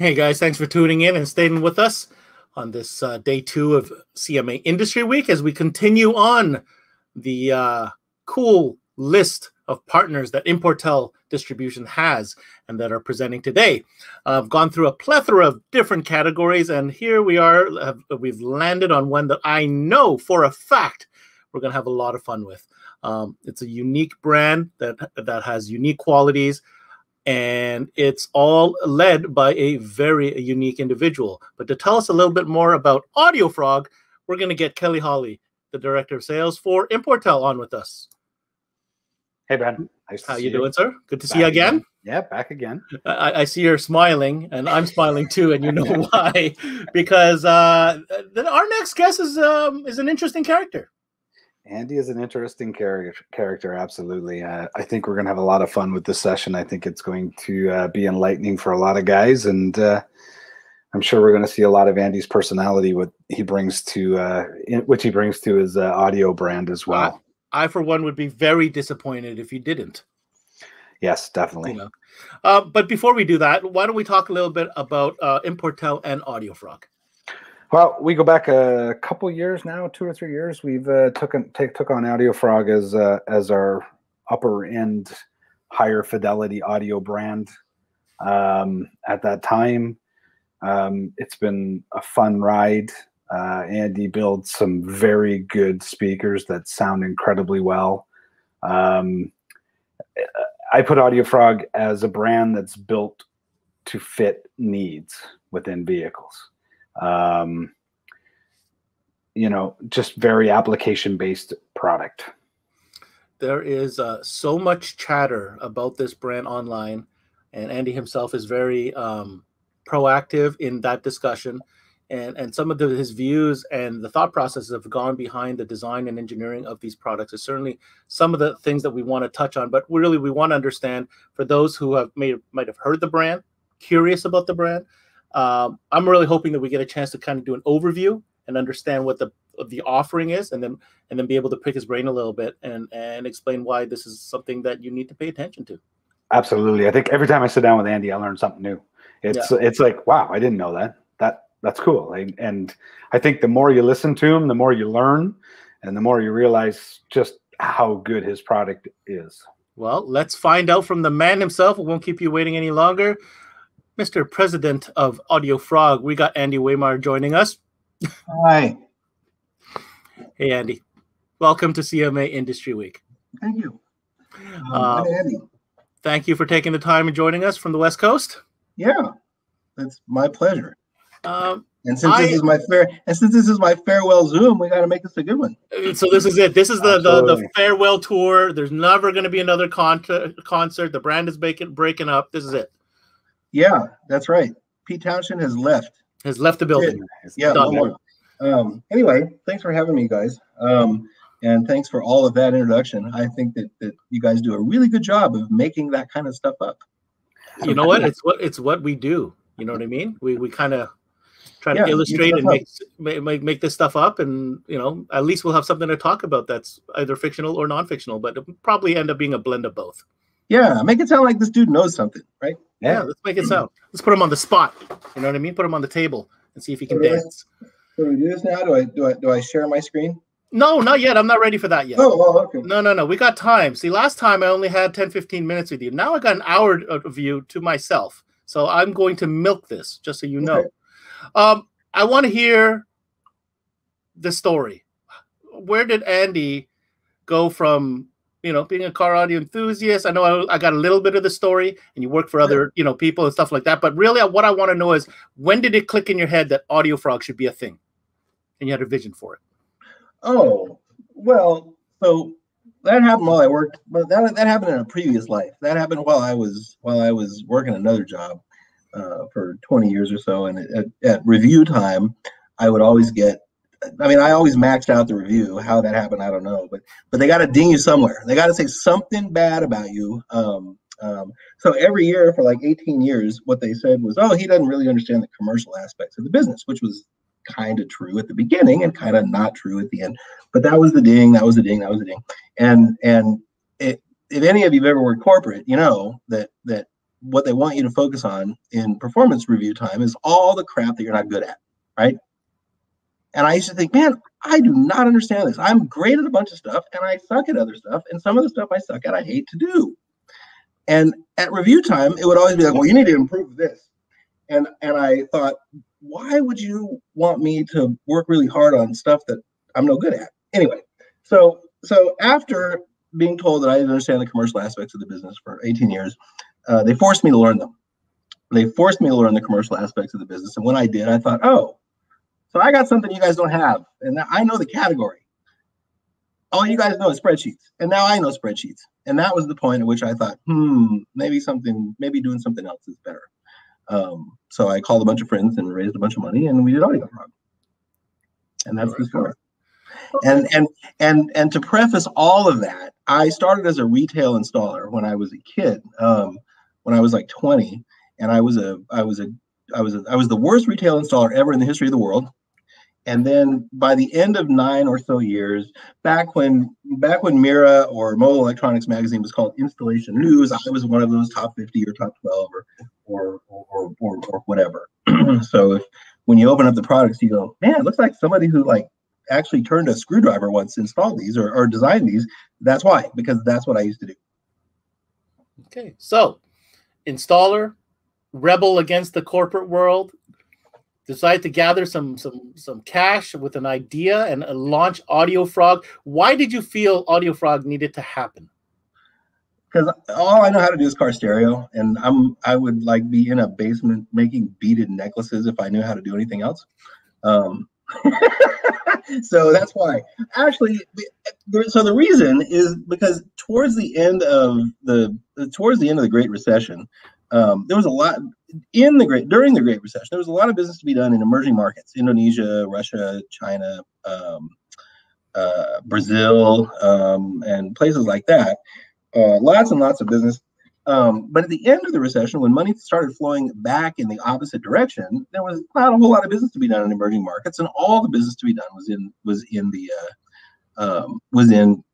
Hey guys, thanks for tuning in and staying with us on this uh, day two of CMA Industry Week as we continue on the uh, cool list of partners that Importel Distribution has and that are presenting today. Uh, I've gone through a plethora of different categories, and here we are. Have, we've landed on one that I know for a fact we're going to have a lot of fun with. Um, it's a unique brand that that has unique qualities and it's all led by a very unique individual. But to tell us a little bit more about AudioFrog, we're going to get Kelly Holly, the director of sales for Importel, on with us. Hey Ben, nice how you doing, sir? Good to back see you again. again. Yeah, back again. I, I, see you're smiling, and I'm smiling too, and you know why? Because uh, our next guest is um, is an interesting character. Andy is an interesting character. Character, absolutely. Uh, I think we're going to have a lot of fun with this session. I think it's going to uh, be enlightening for a lot of guys, and uh, I'm sure we're going to see a lot of Andy's personality, what he brings to, uh, in, which he brings to his uh, audio brand as well. I, for one, would be very disappointed if you didn't. Yes, definitely. You know? Uh, but before we do that, why don't we talk a little bit about Importel and AudioFrog? Well, we go back a couple years now, two or three years. We've uh, took take, took on AudioFrog as uh, as our upper end, higher fidelity audio brand. Um, at that time, um, it's been a fun ride. Uh, Andy builds some very good speakers that sound incredibly well. Um, I put Audio Frog as a brand that's built to fit needs within vehicles um, you know, just very application based product. There is uh, so much chatter about this brand online, and Andy himself is very um, proactive in that discussion. And, and some of the, his views and the thought processes have gone behind the design and engineering of these products is certainly some of the things that we want to touch on. But really, we want to understand for those who have may, might have heard the brand, curious about the brand, um, I'm really hoping that we get a chance to kind of do an overview and understand what the the offering is, and then and then be able to pick his brain a little bit and and explain why this is something that you need to pay attention to. Absolutely, I think every time I sit down with Andy, I learn something new. It's yeah. it's like wow, I didn't know that. That that's cool. And, and I think the more you listen to him, the more you learn, and the more you realize just how good his product is. Well, let's find out from the man himself. We won't keep you waiting any longer. Mr. President of Audio Frog. we got Andy Wehmeyer joining us. Hi. Hey, Andy. Welcome to CMA Industry Week. Thank you. Um, uh, Andy. Thank you for taking the time and joining us from the West Coast. Yeah, that's my pleasure. Um, and since I, this is my fair, and since this is my farewell Zoom, we got to make this a good one. So this is it. This is the the, the, farewell tour. There's never going to be another con- concert. The brand is breaking breaking up. This is it. Yeah, that's right. Pete Townshend has left. Has left the building. Yeah. yeah um, anyway, thanks for having me, guys. Um, and thanks for all of that introduction. I think that, that you guys do a really good job of making that kind of stuff up. You know what? It's what it's what we do. You know what I mean? We we kind of try to illustrate and make, make make this stuff up, and you know, at least we'll have something to talk about that's either fictional or non-fictional, but it'll probably end up being a blend of both. Yeah, make it sound like this dude knows something, right? Yeah, yeah let's make it sound. Let's put him on the spot. You know what I mean? Put him on the table and see if he can so dance. So we do this now? Do I do I do I share my screen? No, not yet. I'm not ready for that yet. Oh, oh, okay. No, no, no. We got time. See, last time I only had 10, 15 minutes with you. Now I got an hour of you to myself. So I'm going to milk this, just so you know. Okay. Um, I want to hear the story. Where did Andy go from you know, being a car audio enthusiast. I know I, I, got a little bit of the story, and you work for other, you know, people and stuff like that. But really, what I want to know is when did it click in your head that AudioFrog should be a thing, and you had a vision for it? Oh, well, so that happened while I worked, but that that happened in a previous life. That happened while I was while I was working another job uh, for 20 years or so, and at, at review time, I would always get I mean, I always maxed out the review. How that happened, I don't know, but but they got to ding you somewhere. They got to say something bad about you. Um, um, so every year for like 18 years, what they said was, "Oh, he doesn't really understand the commercial aspects of the business," which was kind of true at the beginning and kind of not true at the end. But that was the ding. That was the ding. That was the ding. And and it, if any of you've ever worked corporate, you know that that what they want you to focus on in performance review time is all the crap that you're not good at, right? And I used to think, man, I do not understand this. I'm great at a bunch of stuff and I suck at other stuff. And some of the stuff I suck at, I hate to do. And at review time, it would always be like, well, you need to improve this. And and I thought, why would you want me to work really hard on stuff that I'm no good at? Anyway, so so after being told that I didn't understand the commercial aspects of the business for 18 years, uh, they forced me to learn them. They forced me to learn the commercial aspects of the business. And when I did, I thought, oh, so I got something you guys don't have. And I know the category. All you guys know is spreadsheets. And now I know spreadsheets. And that was the point at which I thought, hmm, maybe something, maybe doing something else is better. Um, so I called a bunch of friends and raised a bunch of money and we did Audio Frog. And that's the story. And and and and to preface all of that, I started as a retail installer when I was a kid. Um, when I was like 20, and I was a I was a I was I was the worst retail installer ever in the history of the world. And then by the end of nine or so years, back when back when Mira or Mobile Electronics Magazine was called Installation News, I was one of those top 50 or top 12 or or or or, or whatever. so if when you open up the products, you go, man, it looks like somebody who like actually turned a screwdriver once installed these or, or designed these. That's why, because that's what I used to do. Okay, so installer, rebel against the corporate world, decided to gather some some some cash with an idea and launch Audio Frog. Why did you feel Audio Frog needed to happen? Because all I know how to do is car stereo, and I'm I would like be in a basement making beaded necklaces if I knew how to do anything else. Um, so that's why. Actually, so the reason is because towards the end of the towards the end of the Great Recession, um, there was a lot in the great during the Great Recession. There was a lot of business to be done in emerging markets: Indonesia, Russia, China, um, uh, Brazil, um, and places like that. Uh, lots and lots of business. Um, but at the end of the recession, when money started flowing back in the opposite direction, there was not a whole lot of business to be done in emerging markets, and all the business to be done was in was in the uh, um, was in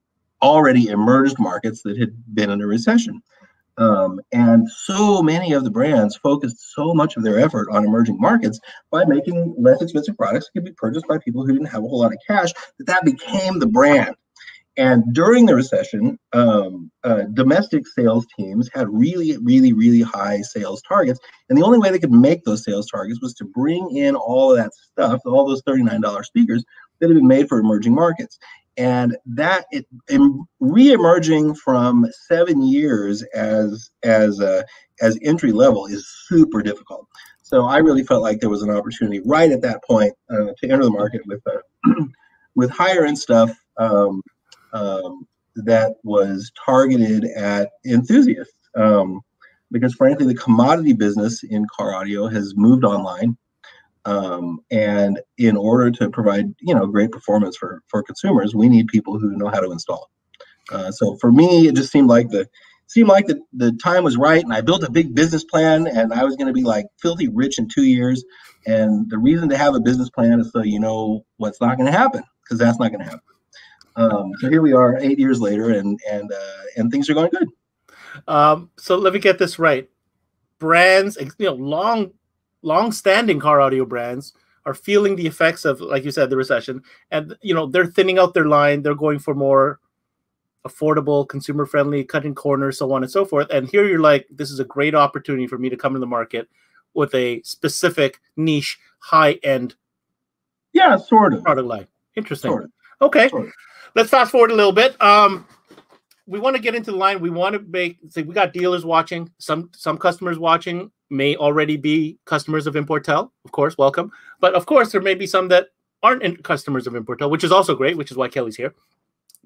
already emerged markets that had been in a recession. Um, and so many of the brands focused so much of their effort on emerging markets by making less expensive products that could be purchased by people who didn't have a whole lot of cash, that that became the brand. And during the recession, um, uh, domestic sales teams had really, really, really high sales targets. And the only way they could make those sales targets was to bring in all of that stuff, all those $39 speakers that had been made for emerging markets and that it re-emerging from seven years as as as entry level is super difficult. So I really felt like there was an opportunity right at that point uh, to enter the market with uh, with higher end stuff um, um, that was targeted at enthusiasts. Um, because frankly, the commodity business in car audio has moved online. Um, and in order to provide, you know, great performance for for consumers, we need people who know how to install. Uh, so for me, it just seemed like the seemed like the, the time was right, and I built a big business plan, and I was going to be like filthy rich in two years. And the reason to have a business plan is so you know what's not going to happen, because that's not going to happen. Um, so here we are, eight years later, and and uh, and things are going good. Um, so let me get this right. Brands, you know, long long-standing car audio brands are feeling the effects of, like you said, the recession, and you know they're thinning out their line. They're going for more affordable, consumer-friendly, cutting corners, so on and so forth. And here you're like, this is a great opportunity for me to come to the market with a specific niche, high-end, yeah, sort of product line. Interesting. Sort of. Okay, sort of. let's fast forward a little bit. Um, we want to get into the line. We want to make. Say we got dealers watching. Some some customers watching may already be customers of Importel, of course, welcome. But of course, there may be some that aren't customers of Importel, which is also great, which is why Kelly's here.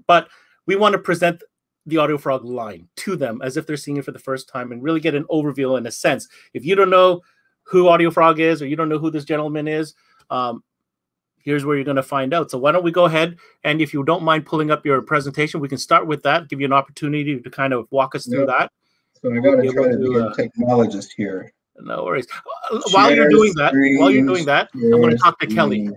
But we want to present the AudioFrog line to them as if they're seeing it for the first time and really get an overview in a sense. If you don't know who AudioFrog is or you don't know who this gentleman is, um, here's where you're going to find out. So why don't we go ahead and if you don't mind pulling up your presentation, we can start with that, give you an opportunity to kind of walk us through that. So I got to try to be a uh, technologist here. No worries. Uh, while you're doing that, while you're doing that, I'm going to talk to Kelly.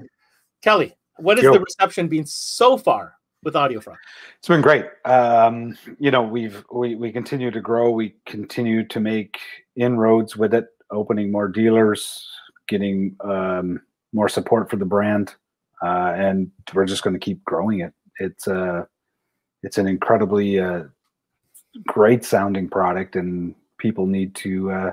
Kelly, what has Yo. the reception been so far with AudioFrog? It's been great. Um, you know, we've we we continue to grow. We continue to make inroads with it, opening more dealers, getting um, more support for the brand, uh, and we're just going to keep growing it. It's uh, it's an incredibly uh, great sounding product, and people need to uh,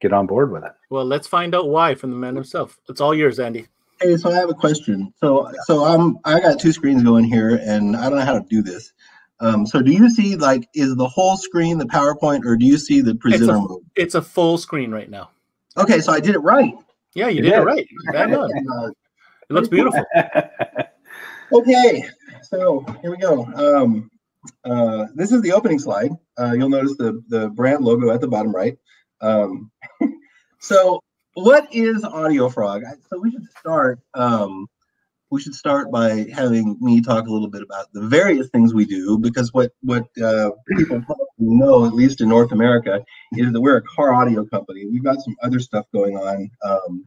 get on board with it. Well, let's find out why from the man himself. It's all yours, Andy. Hey, so I have a question. So, so I'm I got two screens going here, and I don't know how to do this. Um, so, do you see like is the whole screen the PowerPoint, or do you see the presenter it's a, mode? It's a full screen right now. Okay, so I did it right. Yeah, you, you did, did, it right. Bang on. It looks beautiful. okay, so here we go. Um, uh, this is the opening slide. Uh, you'll notice the the brand logo at the bottom right. Um, so what is Audio AudioFrog? So we should start. Um, we should start by having me talk a little bit about the various things we do, because what what uh, people probably know, at least in North America, is that we're a car audio company. We've got some other stuff going on um,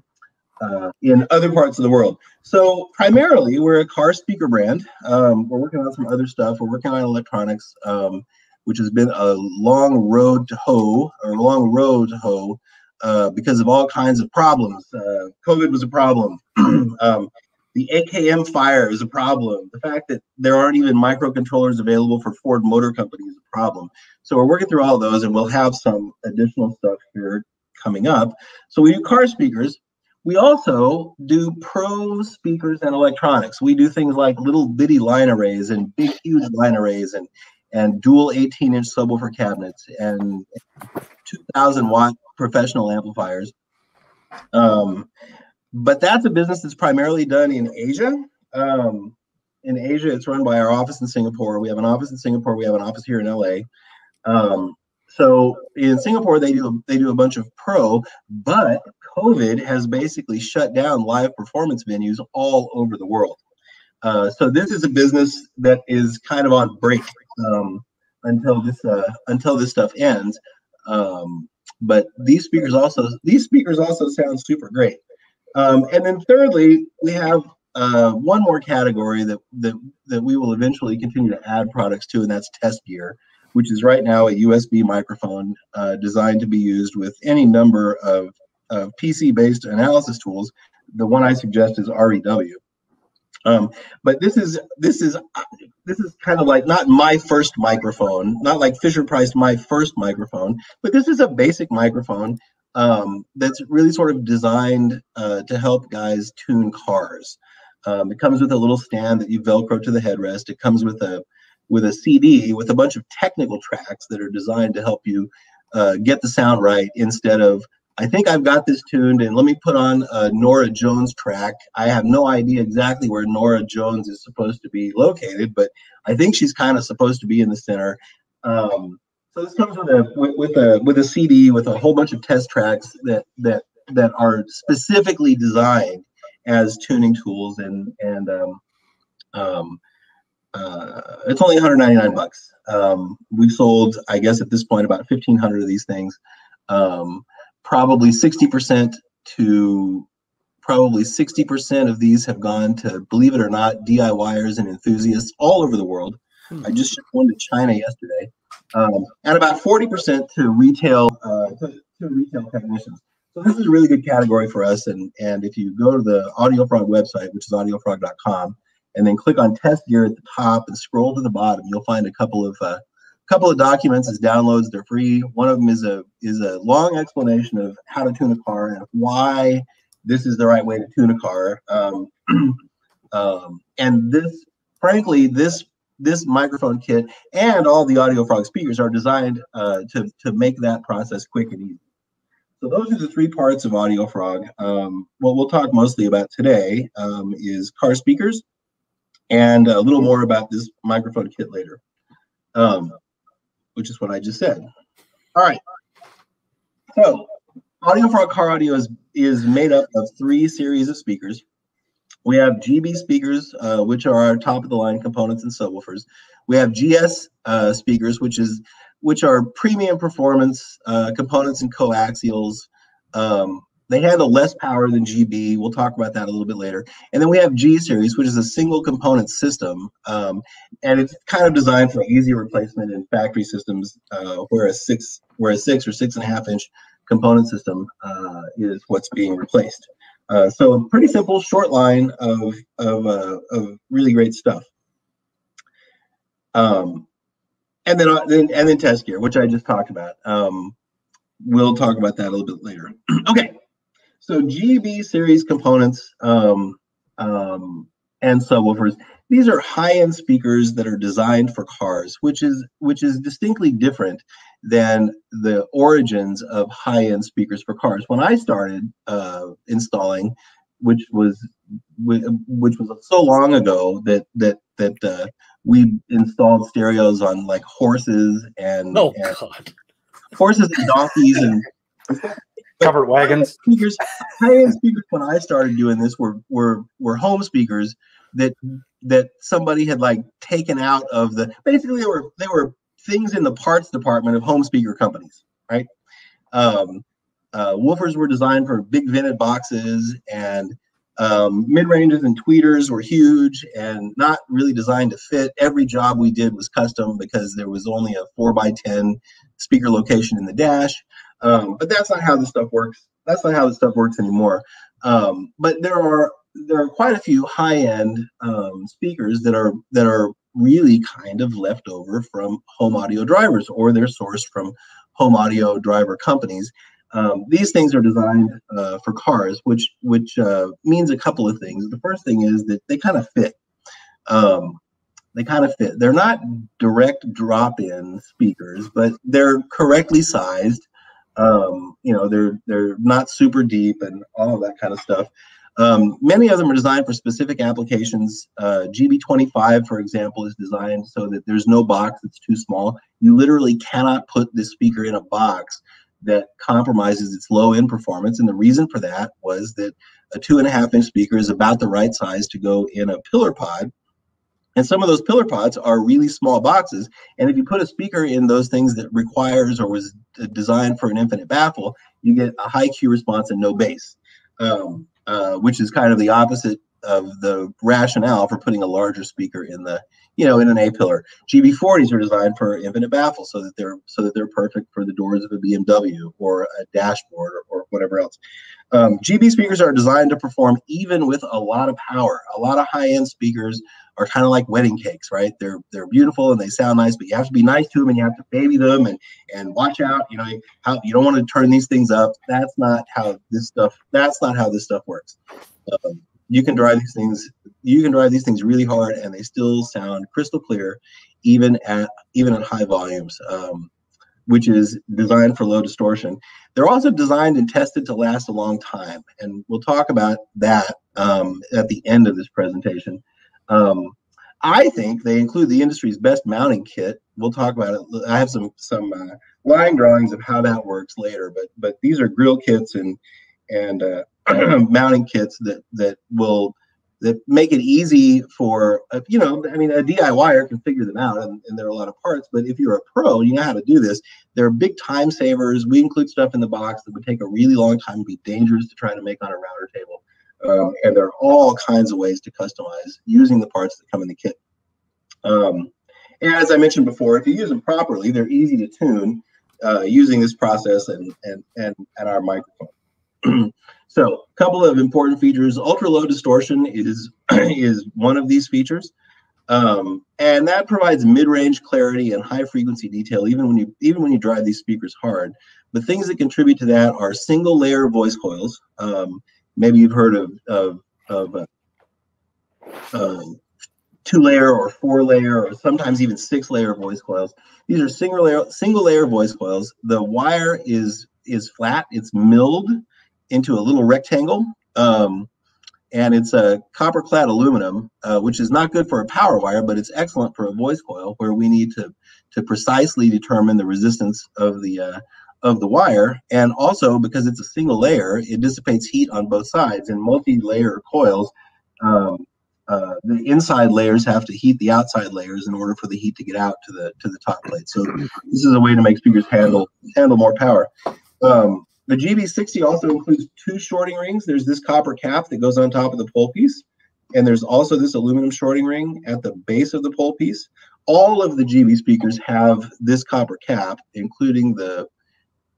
uh, in other parts of the world. So primarily, we're a car speaker brand. Um, we're working on some other stuff. We're working on electronics, um, which has been a long road to hoe, or a long road to hoe uh, because of all kinds of problems. Uh, COVID was a problem. um, the AKM fire is a problem. The fact that there aren't even microcontrollers available for Ford Motor Company is a problem. So we're working through all those, and we'll have some additional stuff here coming up. So we do car speakers. We also do pro speakers and electronics. We do things like little bitty line arrays and big, huge line arrays and and dual 18 inch subwoofer cabinets and 2000 watt professional amplifiers. Um, but that's a business that's primarily done in Asia. Um, in Asia, it's run by our office in Singapore. We have an office in Singapore. We have an office here in LA. Um, so in Singapore, they do they do a bunch of pro, but COVID has basically shut down live performance venues all over the world. Uh, so this is a business that is kind of on break um, until this uh, until this stuff ends. Um, but these speakers also these speakers also sound super great. Um, and then thirdly, we have uh, one more category that, that that we will eventually continue to add products to, and that's test gear, which is right now a USB microphone uh, designed to be used with any number of, of PC-based analysis tools. The one I suggest is REW. Um, but this is this is this is kind of like not my first microphone, not like Fisher Price my first microphone, but this is a basic microphone um, that's really sort of designed uh, to help guys tune cars. Um, it comes with a little stand that you velcro to the headrest. It comes with a with a CD with a bunch of technical tracks that are designed to help you uh, get the sound right instead of I think I've got this tuned and let me put on a Norah Jones track. I have no idea exactly where Norah Jones is supposed to be located, but I think she's kind of supposed to be in the center. Um, so this comes with a with, a with a CD with a whole bunch of test tracks that that that are specifically designed as tuning tools and and um, um, uh, it's only 199 bucks. Um, we've sold, I guess, at this point about 1,500 of these things. Um, probably 60% to probably 60% of these have gone to, believe it or not, DIYers and enthusiasts all over the world. Hmm. I just shipped one to China yesterday, um, and about 40% to retail uh, to, to, retail technicians. So this is a really good category for us. And and if you go to the AudioFrog website, which is audiofrog.com, and then click on Test Gear at the top and scroll to the bottom, you'll find a couple of uh, couple of documents as downloads. They're free. One of them is a is a long explanation of how to tune a car and why this is the right way to tune a car. Um, um, and this, frankly, this this microphone kit and all the Audio Frog speakers are designed uh, to to make that process quick and easy. So those are the three parts of AudioFrog. Um, what we'll talk mostly about today um, is car speakers, and a little more about this microphone kit later. Um, which is what I just said. All right. So, audio for our car audio is, is made up of three series of speakers. We have GB speakers, uh, which are our top of the line components and subwoofers. We have GS uh, speakers, which is which are premium performance uh, components and coaxials um, they handle less power than GB. We'll talk about that a little bit later. And then we have G series, which is a single component system, um, and it's kind of designed for easy replacement in factory systems, uh, where a six, where a six or six and a half inch component system uh, is what's being replaced. Uh, so a pretty simple, short line of of, uh, of really great stuff. Um, and then, uh, then and then test gear, which I just talked about. Um, we'll talk about that a little bit later. okay, so GB series components um, um, and subwoofers. These are high-end speakers that are designed for cars, which is which is distinctly different than the origins of high-end speakers for cars. When I started uh, installing, which was which was so long ago that that that uh, we installed stereos on like horses and, oh and god horses and donkeys and covered wagons speakers high-end speakers when i started doing this were were were home speakers that that somebody had like taken out of the basically they were they were things in the parts department of home speaker companies right um uh, woofers were designed for big vented boxes and um, mid ranges and tweeters were huge and not really designed to fit. Every job we did was custom because there was only a four by 10 speaker location in the dash. Um, but that's not how this stuff works. That's not how this stuff works anymore. Um, but there are there are quite a few high end um, speakers that are that are really kind of left over from home audio drivers or they're sourced from home audio driver companies um, these things are designed uh, for cars, which which uh, means a couple of things. The first thing is that they kind of fit. Um, they kind of fit. They're not direct drop-in speakers, but they're correctly sized. Um, you know, they're they're not super deep and all of that kind of stuff. Um, many of them are designed for specific applications. Uh, GB25, for example, is designed so that there's no box that's too small. You literally cannot put this speaker in a box that compromises its low end performance. And the reason for that was that a two and a half inch speaker is about the right size to go in a pillar pod. And some of those pillar pods are really small boxes. And if you put a speaker in those things that requires or was designed for an infinite baffle, you get a high Q response and no bass, um, uh, which is kind of the opposite of the rationale for putting a larger speaker in the you know in an A pillar. GB40s are designed for infinite baffle so that they're so that they're perfect for the doors of a BMW or a dashboard or, or whatever else. Um, GB speakers are designed to perform even with a lot of power. A lot of high-end speakers are kind of like wedding cakes, right? They're they're beautiful and they sound nice, but you have to be nice to them and you have to baby them and and watch out. You know how you don't want to turn these things up. That's not how this stuff. That's not how this stuff works. Um, you can drive these things you can drive these things really hard and they still sound crystal clear even at even at high volumes um, which is designed for low distortion they're also designed and tested to last a long time and we'll talk about that um, at the end of this presentation um, i think they include the industry's best mounting kit. We'll talk about it. I have some some uh, line drawings of how that works later but but these are grill kits and and uh, mounting kits that that will that make it easy for uh, you know i mean a diyer can figure them out and, and, there are a lot of parts but if you're a pro you know how to do this. They're big time savers. We include stuff in the box that would take a really long time be dangerous to try to make on a router table um, and there are all kinds of ways to customize using the parts that come in the kit um, and as i mentioned before if you use them properly they're easy to tune uh, using this process and and and, and our microphone so a couple of important features. Ultra low distortion is, is one of these features. Um, and that provides mid-range clarity and high frequency detail even when you even when you drive these speakers hard. The things that contribute to that are single layer voice coils. Um, maybe you've heard of of, of uh, um, two layer or four layer or sometimes even six layer voice coils. These are single layer single layer voice coils. The wire is is flat. It's milled into a little rectangle. Um, and it's a copper clad aluminum, uh, which is not good for a power wire, but it's excellent for a voice coil where we need to, to precisely determine the resistance of the, uh, of the wire. And also because it's a single layer, it dissipates heat on both sides. In multi-layer coils, um, uh, the inside layers have to heat the outside layers in order for the heat to get out to the to the top plate. So this is a way to make speakers handle handle more power. Um, the GB60 also includes two shorting rings. There's this copper cap that goes on top of the pole piece, and there's also this aluminum shorting ring at the base of the pole piece. All of the GB speakers have this copper cap, including the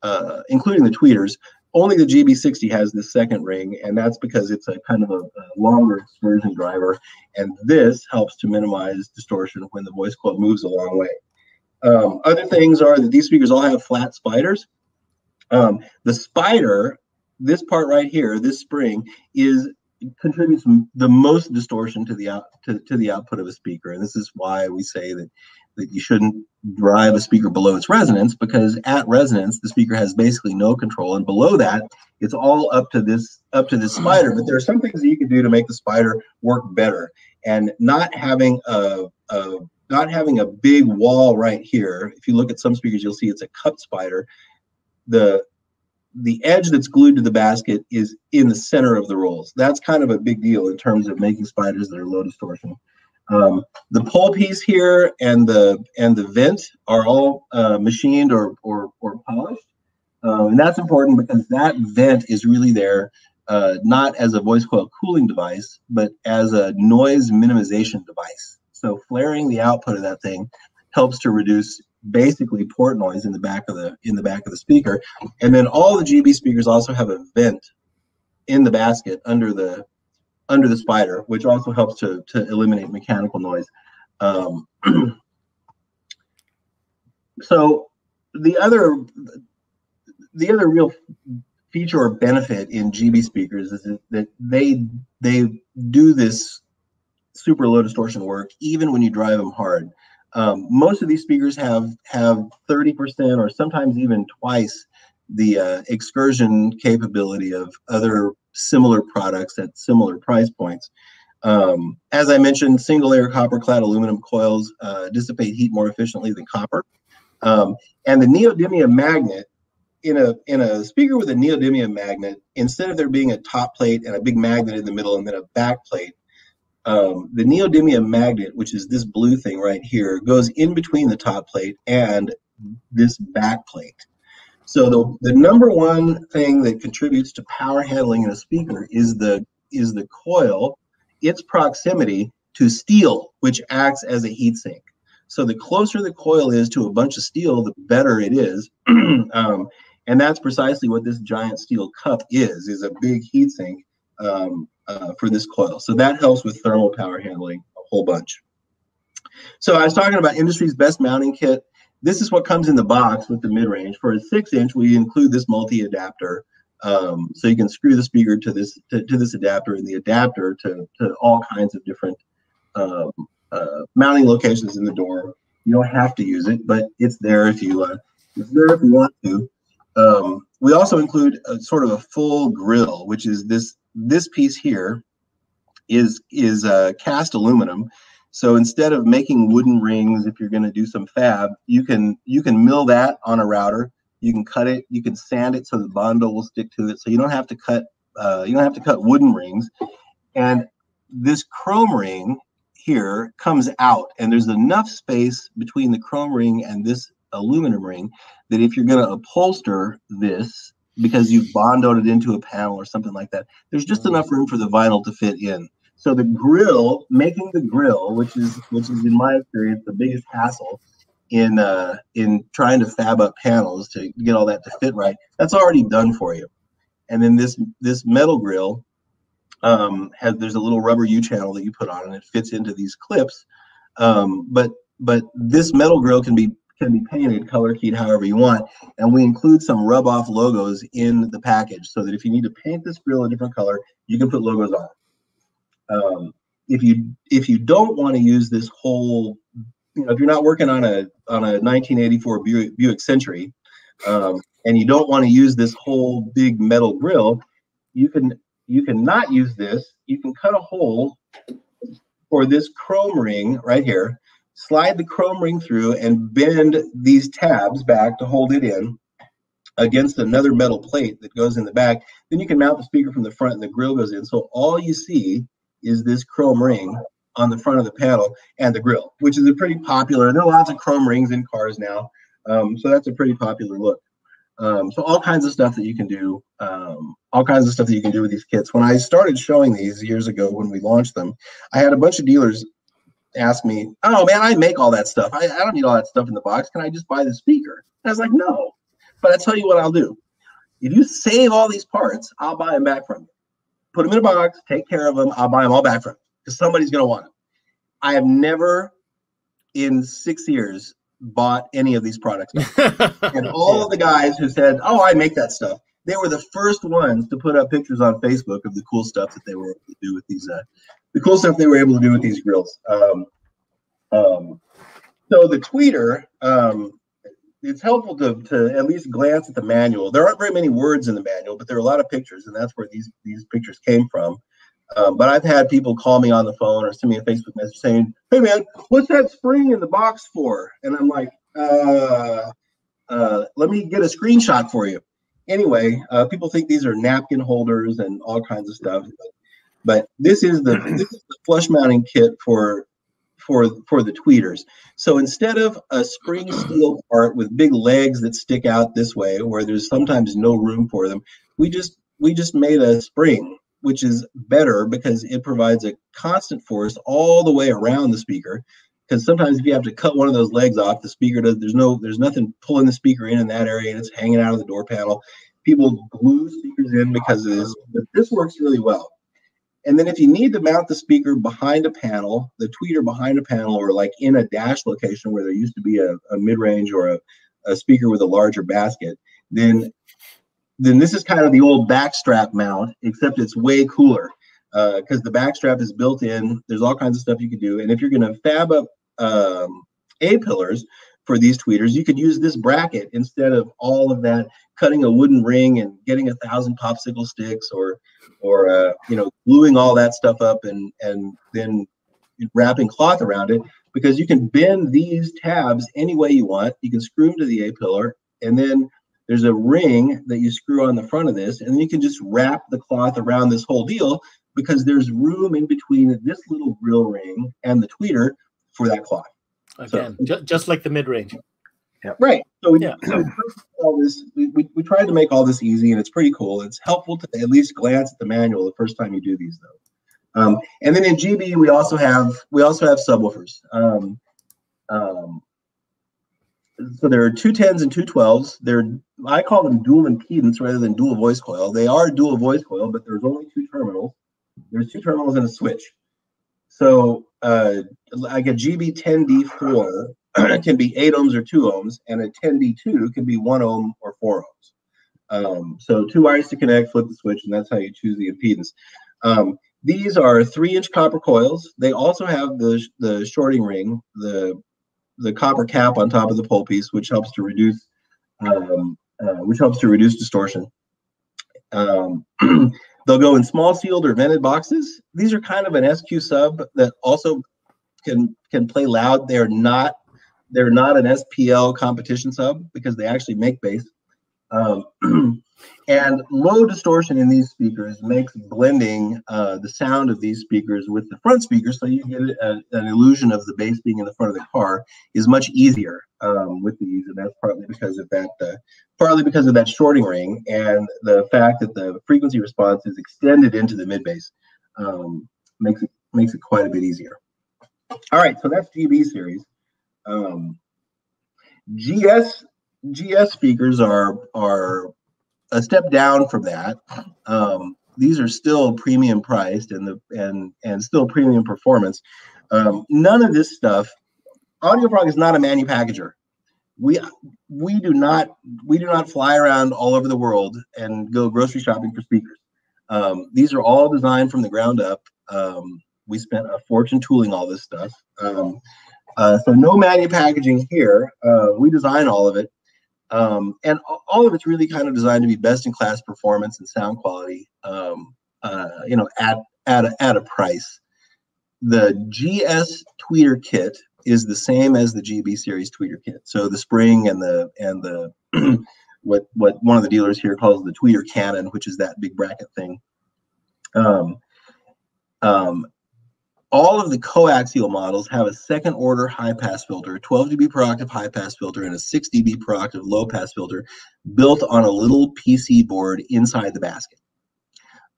uh, including the tweeters. Only the GB60 has this second ring, and that's because it's a kind of a, a longer excursion driver, and this helps to minimize distortion when the voice coil moves a long way. Um, other things are that these speakers all have flat spiders. Um, the spider, this part right here, this spring, is contributes the most distortion to the out to, to the output of a speaker, and this is why we say that that you shouldn't drive a speaker below its resonance because at resonance the speaker has basically no control and below that it's all up to this up to this spider. But there are some things that you can do to make the spider work better. And not having a, a not having a big wall right here if you look at some speakers you'll see it's a cup spider. The the edge that's glued to the basket is in the center of the rolls. That's kind of a big deal in terms of making spiders that are low distortion um, the pole piece here and the and the vent are all uh, machined or or, or polished, um, and that's important because that vent is really there uh, not as a voice coil cooling device, but as a noise minimization device. So flaring the output of that thing helps to reduce basically port noise in the back of the in the back of the speaker, and then all the GB speakers also have a vent in the basket under the under the spider, which also helps to, to eliminate mechanical noise. Um, so the other the other real feature or benefit in GB speakers is that they they do this super low distortion work even when you drive them hard. Um, most of these speakers have have 30% or sometimes even twice the uh, excursion capability of other similar products at similar price points. Um, as I mentioned, single layer copper clad aluminum coils uh, dissipate heat more efficiently than copper. Um, and the neodymium magnet in a in a speaker with a neodymium magnet, instead of there being a top plate and a big magnet in the middle and then a back plate, um, the neodymium magnet, which is this blue thing right here, goes in between the top plate and this back plate. So the, the number one thing that contributes to power handling in a speaker is the is the coil, its proximity to steel, which acts as a heat sink. So the closer the coil is to a bunch of steel, the better it is. um, and that's precisely what this giant steel cup is, is a big heat sink um, uh, for this coil. So that helps with thermal power handling a whole bunch. So I was talking about industry's best mounting kit. This is what comes in the box with the mid-range. For a six inch, we include this multi-adapter. Um, so you can screw the speaker to this to, to, this adapter and the adapter to, to all kinds of different um, uh, mounting locations in the door. You don't have to use it, but it's there if you uh, it's there if you want to. Um, we also include a sort of a full grill, which is this this piece here is is uh, cast aluminum so instead of making wooden rings, if you're going to do some fab, you can you can mill that on a router. You can cut it. You can sand it so the bondo will stick to it. So you don't have to cut uh, you don't have to cut wooden rings. And this chrome ring here comes out, and there's enough space between the chrome ring and this aluminum ring that if you're going to upholster this because you've bondoed it into a panel or something like that, there's just enough room for the vinyl to fit in. So the grill, making the grill, which is which is in my experience the biggest hassle in uh, in trying to fab up panels to get all that to fit right, that's already done for you. And then this this metal grill um, has there's a little rubber U channel that you put on, and it fits into these clips. Um, but but this metal grill can be can be painted color keyed however you want and we include some rub off logos in the package so that if you need to paint this grill a different color you can put logos on um, if you if you don't want to use this whole, you know, if you're not working on a on a 1984 Buick, Buick Century, um, and you don't want to use this whole big metal grill, you can you can not use this. You can cut a hole for this chrome ring right here, slide the chrome ring through, and bend these tabs back to hold it in against another metal plate that goes in the back. Then you can mount the speaker from the front and the grill goes in. So all you see is this chrome ring on the front of the panel and the grill, which is a pretty popular. There are lots of chrome rings in cars now, um, so that's a pretty popular look. Um, so all kinds of stuff that you can do, um, all kinds of stuff that you can do with these kits. When I started showing these years ago when we launched them, I had a bunch of dealers ask me, "Oh man, I make all that stuff. I, I don't need all that stuff in the box. Can I just buy the speaker?" And I was like, "No." But I tell you what I'll do. If you save all these parts, I'll buy them back from you. Put them in a box, take care of them. I'll buy them all back from because somebody's going to want them. I have never in six years bought any of these products. and all of the guys who said, "Oh, I make that stuff," they were the first ones to put up pictures on Facebook of the cool stuff that they were able to do with these, uh, the cool stuff they were able to do with these grills. Um, um, so the tweeter, um, it's helpful to, to at least glance at the manual. There aren't very many words in the manual, but there are a lot of pictures, and that's where these these pictures came from. Um, but I've had people call me on the phone or send me a Facebook message saying, "Hey man, what's that spring in the box for?" And I'm like, uh, uh, "Let me get a screenshot for you." Anyway, uh, people think these are napkin holders and all kinds of stuff, but this is the this is the flush mounting kit for for for the tweeters. So instead of a spring steel part with big legs that stick out this way, where there's sometimes no room for them, we just we just made a spring which is better because it provides a constant force all the way around the speaker. Because sometimes if you have to cut one of those legs off, the speaker does there's no there's nothing pulling the speaker in in that area, and it's hanging out of the door panel. People glue speakers in because of this, but this works really well. And then if you need to mount the speaker behind a panel, the tweeter behind a panel, or like in a dash location where there used to be a, a mid-range or a, a speaker with a larger basket, then then this is kind of the old backstrap mount, except it's way cooler because uh, the backstrap is built in. There's all kinds of stuff you can do. And if you're going to fab up um, A pillars for these tweeters, you could use this bracket instead of all of that cutting a wooden ring and getting a thousand popsicle sticks or or uh, you know gluing all that stuff up and and then wrapping cloth around it because you can bend these tabs any way you want. You can screw them to the A pillar and then there's a ring that you screw on the front of this, and then you can just wrap the cloth around this whole deal because there's room in between this little grill ring and the tweeter for that cloth. Again, so, just like the mid range. Yeah. Right. So we, yeah. so all this, we, we, we tried to make all this easy, and it's pretty cool. It's helpful to at least glance at the manual the first time you do these, though. Um, and then in GB, we also have we also have subwoofers. Um, um, so there are two tens and two twelves. They're I call them dual impedance rather than dual voice coil. They are dual voice coil, but there's only two terminals. There's two terminals and a switch. So uh, like a GB10D4 can be eight ohms or two ohms, and a 10D2 can be one ohm or four ohms. Um, so two wires to connect, flip the switch, and that's how you choose the impedance. Um, these are three-inch copper coils. They also have the the shorting ring, the the copper cap on top of the pole piece, which helps to reduce um, uh, which helps to reduce distortion. Um, they'll go in small sealed or vented boxes. These are kind of an SQ sub that also can can play loud. They're not they're not an SPL competition sub because they actually make bass. Um, and low distortion in these speakers makes blending uh, the sound of these speakers with the front speakers, so you get a, an illusion of the bass being in the front of the car, is much easier um, with these, and that's partly because of that, uh, partly because of that shorting ring and the fact that the frequency response is extended into the mid bass, um, makes it makes it quite a bit easier. All right, so that's GB series. Um, GS GS speakers are are a step down from that. Um, these are still premium priced and the and and still premium performance. Um, none of this stuff. AudioFrog is not a manufacturer. We we do not we do not fly around all over the world and go grocery shopping for speakers. Um, these are all designed from the ground up. Um, we spent a fortune tooling all this stuff. Uh, so no manufacturing here. Uh, we design all of it. Um, and all of it's really kind of designed to be best in class performance and sound quality, um, uh, you know, at, at, a, at a price. The GS tweeter kit is the same as the GB series tweeter kit. So the spring and the, and the, what, what one of the dealers here calls the tweeter cannon, which is that big bracket thing. Um, um, all of the coaxial models have a second order high pass filter, 12 dB per octave high pass filter, and a 6 dB per octave low pass filter built on a little PC board inside the basket.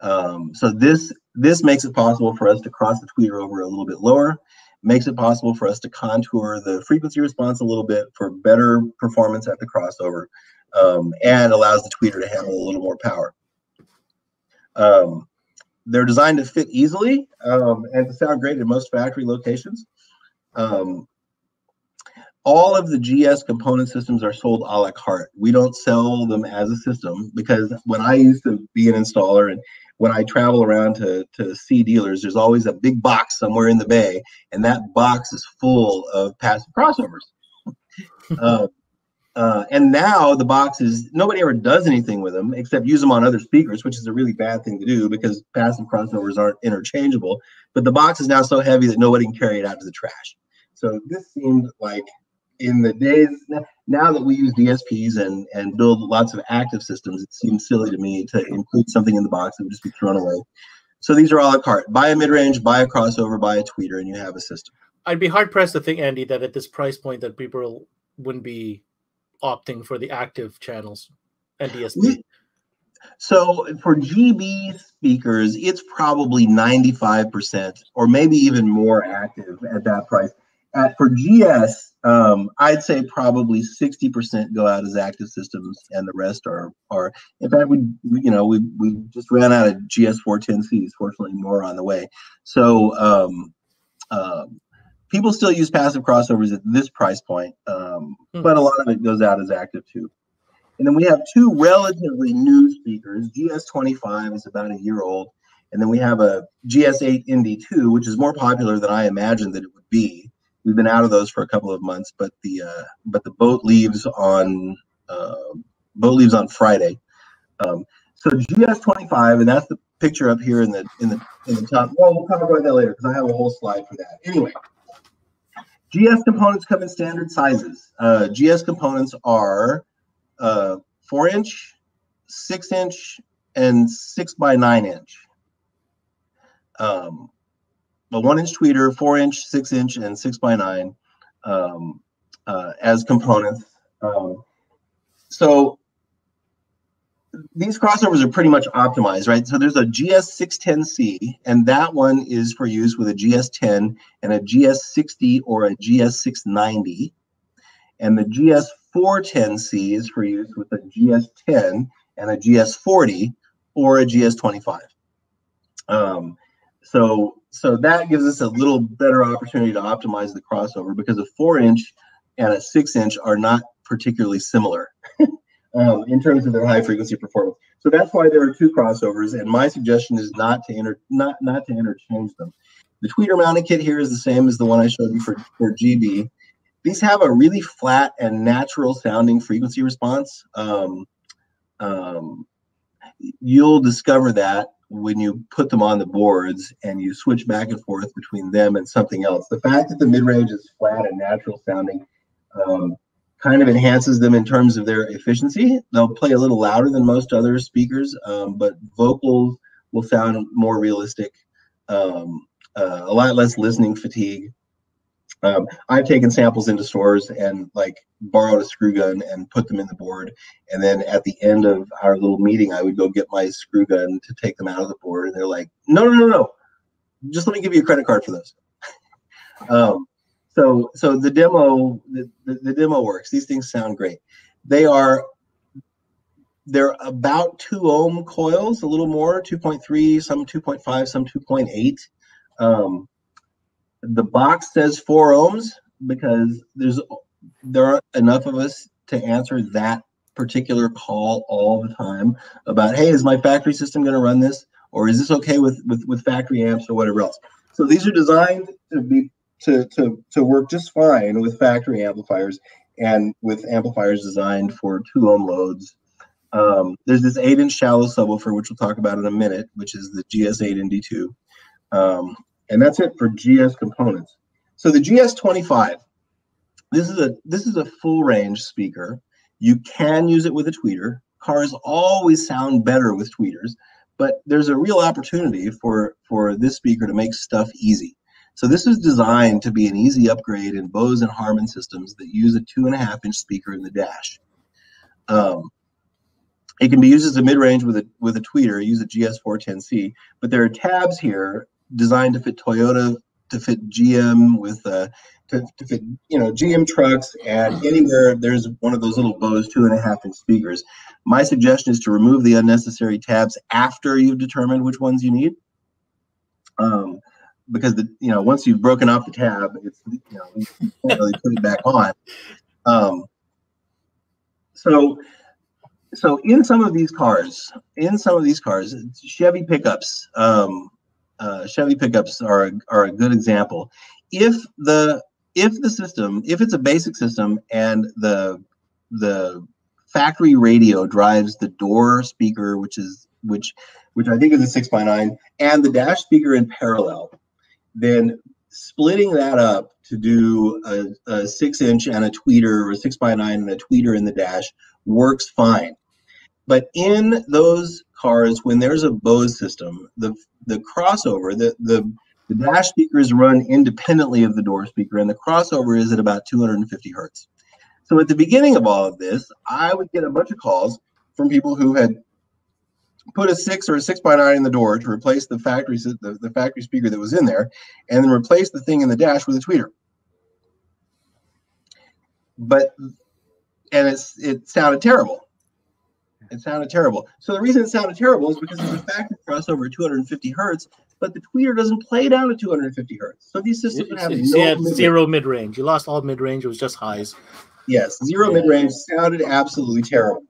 Um, so this this makes it possible for us to cross the tweeter over a little bit lower, makes it possible for us to contour the frequency response a little bit for better performance at the crossover, um, and allows the tweeter to handle a little more power. Um, they're designed to fit easily um, and to sound great in most factory locations. Um, all of the GS component systems are sold a la carte. We don't sell them as a system because when I used to be an installer and when I travel around to, to see dealers, there's always a big box somewhere in the bay, and that box is full of passive crossovers. uh, uh, and now the boxes, nobody ever does anything with them except use them on other speakers, which is a really bad thing to do because passive crossovers aren't interchangeable. But the box is now so heavy that nobody can carry it out to the trash. So this seemed like in the days now that we use DSPs and and build lots of active systems, it seems silly to me to include something in the box that would just be thrown away. So these are all a cart. Buy a mid-range, buy a crossover, buy a tweeter, and you have a system. I'd be hard pressed to think, Andy, that at this price point that people wouldn't be opting for the active channels and DSP? So for GB speakers, it's probably 95% or maybe even more active at that price. At, for GS, um, I'd say probably 60% go out as active systems and the rest are, are in fact, we, you know, we, we just ran out of GS 410Cs, fortunately more on the way. So, um, um, people still use passive crossovers at this price point, um, hmm. but a lot of it goes out as active too. And then we have two relatively new speakers. GS25 is about a year old, and then we have a GS8 ND2, which is more popular than I imagined that it would be. We've been out of those for a couple of months, but the uh, but the boat leaves on uh, boat leaves on Friday. Um, so GS25, and that's the picture up here in the in the in the top. Well, we'll talk about that later because I have a whole slide for that. Anyway, GS components come in standard sizes. Uh, GS components are uh, four inch, six inch, and six by nine inch. Um, a one inch tweeter, four inch, six inch, and six by nine um, uh, as components. Um, so these crossovers are pretty much optimized, right? So there's a GS610C, and that one is for use with a GS10 and a GS60 or a GS690. And the GS410C is for use with a GS10 and a GS40 or a GS25. Um, so, so that gives us a little better opportunity to optimize the crossover because a four inch and a six inch are not particularly similar. um, in terms of their high frequency performance. So that's why there are two crossovers. And my suggestion is not to inter not not to interchange them. The tweeter mounting kit here is the same as the one I showed you for, for GB. These have a really flat and natural sounding frequency response. Um, um, you'll discover that when you put them on the boards and you switch back and forth between them and something else. The fact that the mid range is flat and natural sounding um, kind of enhances them in terms of their efficiency. They'll play a little louder than most other speakers, um, but vocals will sound more realistic, um, uh, a lot less listening fatigue. Um, I've taken samples into stores and like borrowed a screw gun and put them in the board. And then at the end of our little meeting, I would go get my screw gun to take them out of the board. And they're like, no, no, no, no. Just let me give you a credit card for those. so so the demo the, the, the demo works. These things sound great. They are they're about two ohm coils a little more 2.3 some 2.5 some 2.8 um, the box says four ohms because there's there aren't enough of us to answer that particular call all the time about hey is my factory system going to run this? Or is this okay with, with with factory amps or whatever else? So these are designed to be to, to, to work just fine with factory amplifiers and with amplifiers designed for two ohm loads. Um, there's this eight inch shallow subwoofer, which we'll talk about in a minute, which is the GS8 ND2. Um, and that's it for GS components. So the GS25, this is a this is a full range speaker. You can use it with a tweeter. Cars always sound better with tweeters, but there's a real opportunity for for this speaker to make stuff easy. So this is designed to be an easy upgrade in Bose and Harman systems that use a two and a half inch speaker in the dash. Um, it can be used as a mid-range with a with a tweeter. Use a GS410C, but there are tabs here designed to fit Toyota, to fit GM with uh, to, to fit you know GM trucks and anywhere there's one of those little Bose two and a half inch speakers. My suggestion is to remove the unnecessary tabs after you've determined which ones you need. Um, because the you know once you've broken off the tab, it's you know you can't really put it back on. Um, so so in some of these cars, in some of these cars, Chevy pickups, um, uh, Chevy pickups are are a good example. If the if the system, if it's a basic system and the the factory radio drives the door speaker, which is which which I think is a six by nine, and the dash speaker in parallel, then splitting that up to do a, a six inch and a tweeter or six by nine and a tweeter in the dash works fine. But in those cars, when there's a Bose system, the the crossover, the the the dash speakers run independently of the door speaker, and the crossover is at about 250 hertz. So at the beginning of all of this, I would get a bunch of calls from people who had put a six or a six by nine in the door to replace the factory the, the factory speaker that was in there, and then replace the thing in the dash with a tweeter. But and it's it sounded terrible. It sounded terrible. So the reason it sounded terrible is because there's a factory crossover at 250 hertz, but the tweeter doesn't play down to 250 hertz. So these systems would have no mid zero mid range. You lost all mid range. It was just highs. Yes, zero yeah. mid range sounded absolutely terrible.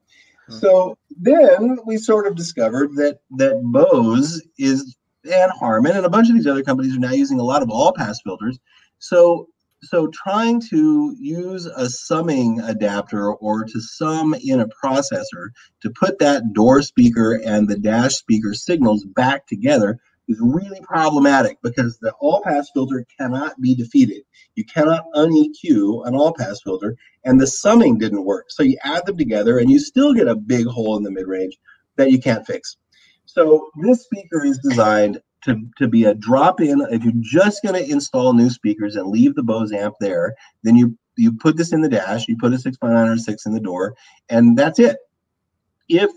Mm-hmm. So then we sort of discovered that that Bose is and Harman and a bunch of these other companies are now using a lot of all pass filters. So so trying to use a summing adapter or to sum in a processor to put that door speaker and the dash speaker signals back together is really problematic because the all pass filter cannot be defeated. You cannot uneq an all pass filter, and the summing didn't work. So you add them together, and you still get a big hole in the mid range that you can't fix. So this speaker is designed to, to be a drop in. If you're just going to install new speakers and leave the Bose amp there, then you you put this in the dash, you put a 6.9 or 6 in the door, and that's it. If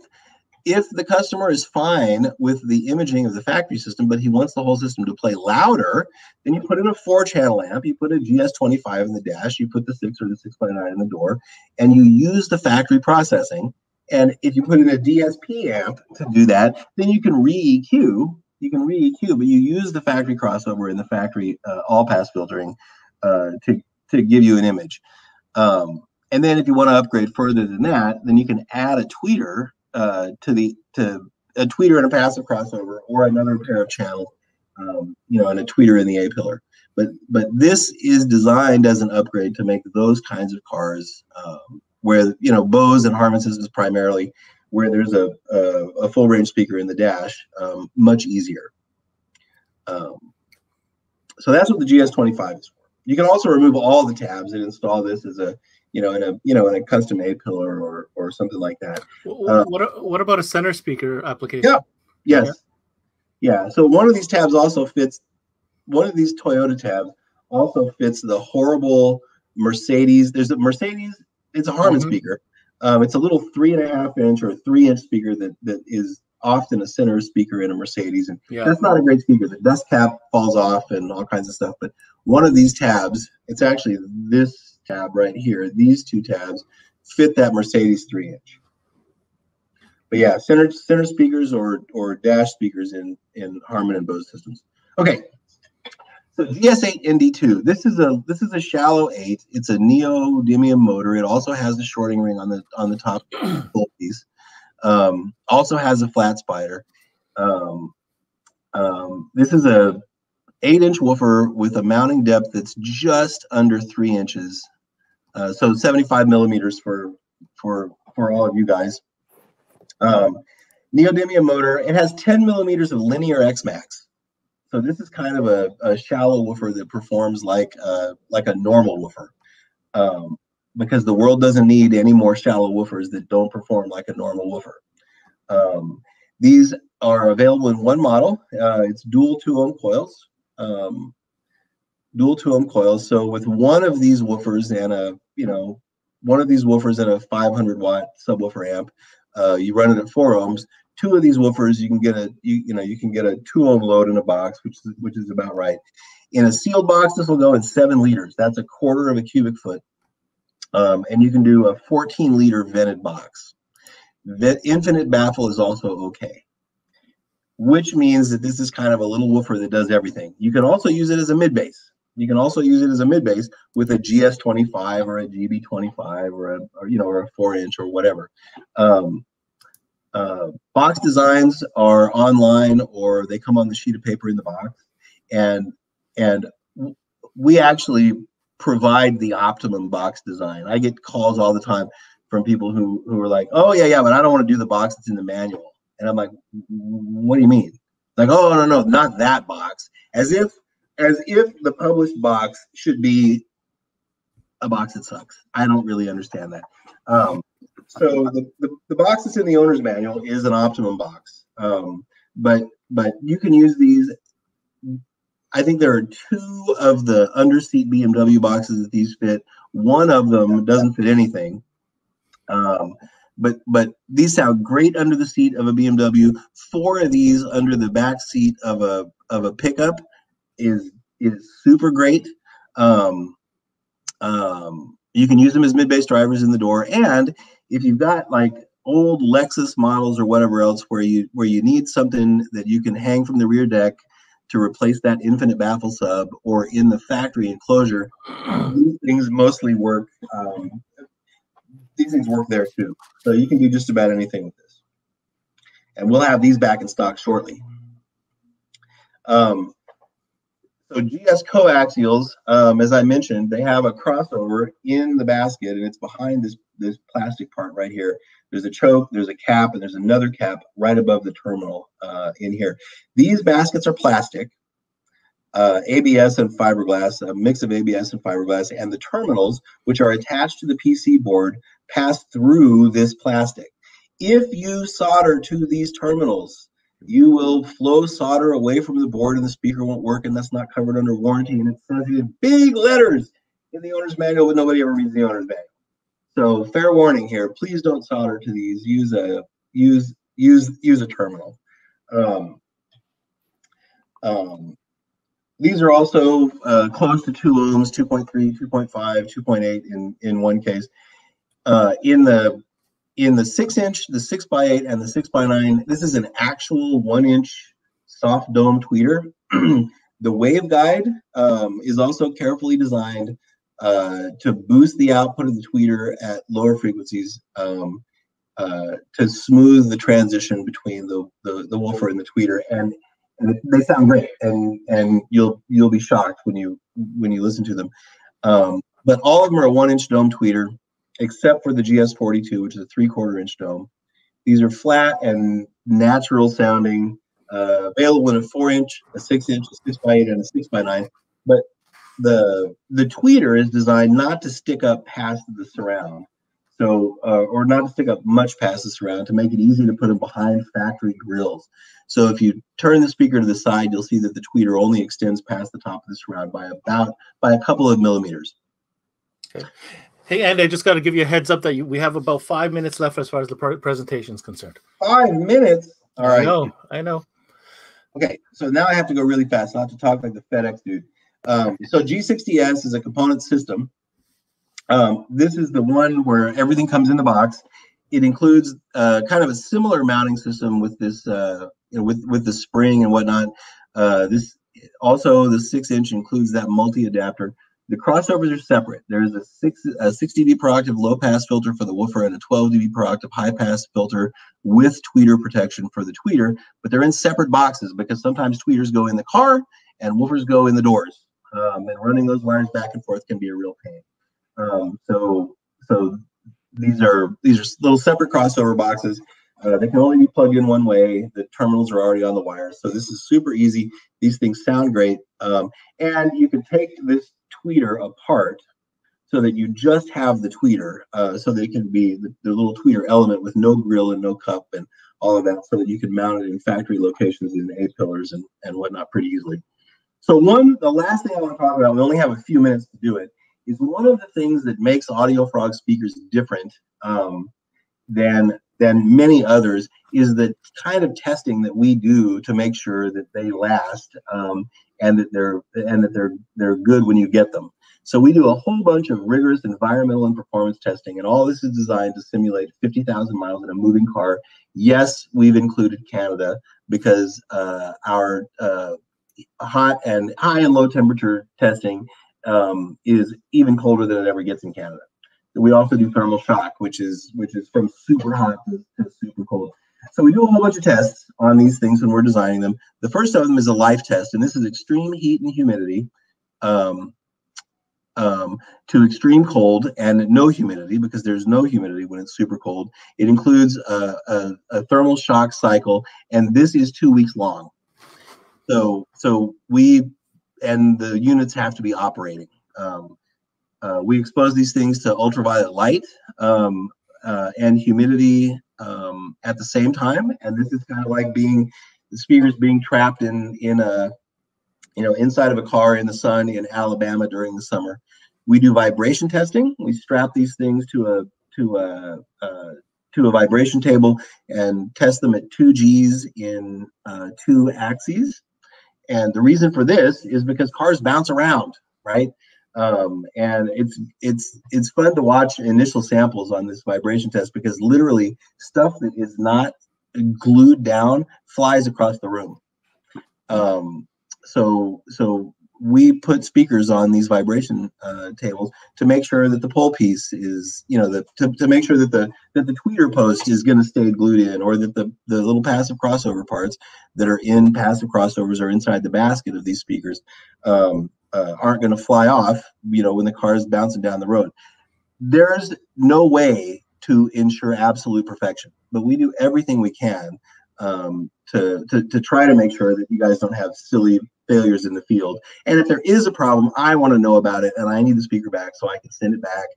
if the customer is fine with the imaging of the factory system, but he wants the whole system to play louder, then you put in a four channel amp, you put a GS25 in the dash, you put the six or the 6.9 in the door, and you use the factory processing. And if you put in a DSP amp to do that, then you can re EQ, you can re EQ, but you use the factory crossover and the factory uh, all pass filtering uh, to, to give you an image. Um, and then if you want to upgrade further than that, then you can add a tweeter uh, to the to a tweeter and a passive crossover or another pair of channels, um, you know, and a tweeter in the A pillar. But but this is designed as an upgrade to make those kinds of cars um, where you know Bose and Harman systems primarily, where there's a, a, a full range speaker in the dash, um, much easier. Um, so that's what the GS25 is for. You can also remove all the tabs and install this as a you know, in a you know in a custom A pillar or or something like that. Uh, what what about a center speaker application? Yeah. Yes. Yeah. yeah. So one of these tabs also fits. One of these Toyota tabs also fits the horrible Mercedes. There's a Mercedes. It's a Harman mm-hmm. speaker. Um, it's a little three and a half inch or three inch speaker that that is often a center speaker in a Mercedes, and yeah. that's not a great speaker. The dust cap falls off and all kinds of stuff. But one of these tabs, it's actually this tab right here, these two tabs fit that Mercedes three inch. But yeah, center center speakers or or dash speakers in in Harman and Bose systems. Okay, so GS8 ND2. This is a this is a shallow eight. It's a neodymium motor. It also has a shorting ring on the on the top piece. Um, also has a flat spider. Um, um, this is a eight inch woofer with a mounting depth that's just under three inches uh, so 75 millimeters for for for all of you guys. Um, neodymium motor. It has 10 millimeters of linear X max. So this is kind of a, a shallow woofer that performs like uh, like a normal woofer, um, because the world doesn't need any more shallow woofers that don't perform like a normal woofer. Um, these are available in one model. Uh, it's dual two ohm coils. Um, dual two ohm coils. So with one of these woofers and a, you know, one of these woofers and a 500 watt subwoofer amp, uh, you run it at four ohms. Two of these woofers, you can get a, you, you know, you can get a two ohm load in a box, which is, which is about right. In a sealed box, this will go in seven liters. That's a quarter of a cubic foot. Um, and you can do a 14 liter vented box. That infinite baffle is also okay which means that this is kind of a little woofer that does everything. You can also use it as a mid bass. You can also use it as a mid bass with a GS25 or a GB25 or a or, you know or a four inch or whatever. Um, uh, box designs are online or they come on the sheet of paper in the box, and and we actually provide the optimum box design. I get calls all the time from people who who are like, oh yeah yeah, but I don't want to do the box that's in the manual. And I'm like, what do you mean? Like, oh no, no, not that box. As if as if the published box should be a box that sucks. I don't really understand that. Um, so the, the, the, box that's in the owner's manual is an optimum box. Um, but but you can use these. I think there are two of the underseat BMW boxes that these fit. One of them doesn't fit anything. Um, but but these sound great under the seat of a BMW. Four of these under the back seat of a of a pickup is is super great. Um, um, you can use them as mid bass drivers in the door, and if you've got like old Lexus models or whatever else where you where you need something that you can hang from the rear deck to replace that infinite baffle sub or in the factory enclosure, these things mostly work um, these things work there too. So you can do just about anything with this. And we'll have these back in stock shortly. Um, so GS coaxials, um, as I mentioned, they have a crossover in the basket, and it's behind this this plastic part right here. There's a choke, there's a cap, and there's another cap right above the terminal uh, in here. These baskets are plastic, uh, ABS and fiberglass, a mix of ABS and fiberglass, and the terminals, which are attached to the PC board, pass through this plastic. If you solder to these terminals, you will flow solder away from the board and the speaker won't work and that's not covered under warranty and it says in big letters in the owner's manual but nobody ever reads the owner's manual. So fair warning here please don't solder to these use a use use use a terminal. Um, um, these are also uh, close to 2 ohms 2.3 2.5 2.8 in in one case. Uh, in the in the six inch, the six by eight, and the six by nine, this is an actual one inch soft dome tweeter. the waveguide um, is also carefully designed uh, to boost the output of the tweeter at lower frequencies um, uh, to smooth the transition between the, the, the woofer and the tweeter. And, and they sound great, and and you'll you'll be shocked when you when you listen to them. Um, but all of them are a one inch dome tweeter except for the GS42, which is a three quarter inch dome. These are flat and natural sounding, uh, available in a four inch, a six inch, a six by eight, and a six by nine. But the the tweeter is designed not to stick up past the surround, so uh, or not to stick up much past the surround to make it easy to put them behind factory grills. So if you turn the speaker to the side, you'll see that the tweeter only extends past the top of the surround by about by a couple of millimeters. Okay. Hey, Andy, I just got to give you a heads up that you, we have about five minutes left as far as the presentation is concerned. Five minutes? All right. I know. I know. Okay, so now I have to go really fast. I have to talk like the FedEx dude. Um, so G60S is a component system. Um, this is the one where everything comes in the box. It includes uh, kind of a similar mounting system with this, uh, you know, with with the spring and whatnot. Uh, this also the six inch includes that multi adapter. The crossovers are separate. There's a, six, a 6 dB per octave low pass filter for the woofer and a 12 dB per octave high pass filter with tweeter protection for the tweeter, but they're in separate boxes because sometimes tweeters go in the car and woofers go in the doors. Um, and running those wires back and forth can be a real pain. Um, so, so these are these are little separate crossover boxes. Uh, they can only be plugged in one way. The terminals are already on the wires, so this is super easy. These things sound great, um, and you can take this tweeter apart so that you just have the tweeter, uh, so that it can be the, the, little tweeter element with no grill and no cup and all of that, so that you can mount it in factory locations in A pillars and, and whatnot pretty easily. So one, the last thing I want to talk about, we only have a few minutes to do it, is one of the things that makes AudioFrog speakers different um, than than many others is the kind of testing that we do to make sure that they last um, and that they're and that they're they're good when you get them. So we do a whole bunch of rigorous environmental and performance testing, and all this is designed to simulate 50,000 miles in a moving car. Yes, we've included Canada because uh, our uh, hot and high and low temperature testing um, is even colder than it ever gets in Canada. We also do thermal shock, which is which is from super hot to, to super cold. So we do a whole bunch of tests on these things when we're designing them. The first of them is a life test, and this is extreme heat and humidity um, um, to extreme cold and no humidity because there's no humidity when it's super cold. It includes a, a, a thermal shock cycle, and this is two weeks long. So so we and the units have to be operating. Um, uh, we expose these things to ultraviolet light um, uh, and humidity um, at the same time, and this is kind of like being the speakers being trapped in in a you know inside of a car in the sun in Alabama during the summer. We do vibration testing. We strap these things to a to a uh, to a vibration table and test them at two G's in uh, two axes. And the reason for this is because cars bounce around, right? Um, and it's it's it's fun to watch initial samples on this vibration test because literally stuff that is not glued down flies across the room. Um, so so we put speakers on these vibration uh, tables to make sure that the pole piece is, you know, the, to, to make sure that the that the tweeter post is going to stay glued in, or that the the little passive crossover parts that are in passive crossovers are inside the basket of these speakers um, uh, aren't going to fly off, you know, when the car is bouncing down the road. There's no way to ensure absolute perfection, but we do everything we can um, to, to to try to make sure that you guys don't have silly failures in the field. And if there is a problem, I want to know about it, and I need the speaker back so I can send it back